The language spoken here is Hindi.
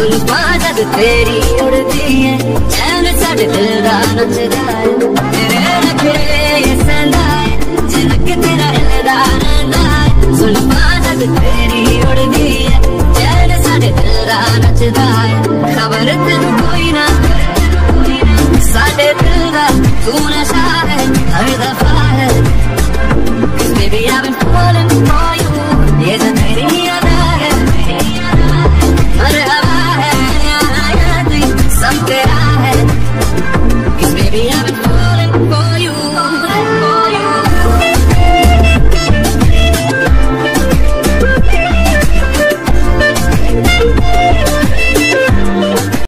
तेरी उड़ती है। चैन साढ़े दिल दा नचदा है तेरे नखरे ये झलक तेरा हिलदा रहंदा है जुल्फां जद तेरी उड़दी है। चैन साढ़े दिल दा नचदा है खबर तेनू कोई ना। साढ़े दिल दा तू नशा है। हर दफ़ा मरहबा है सब तेरा है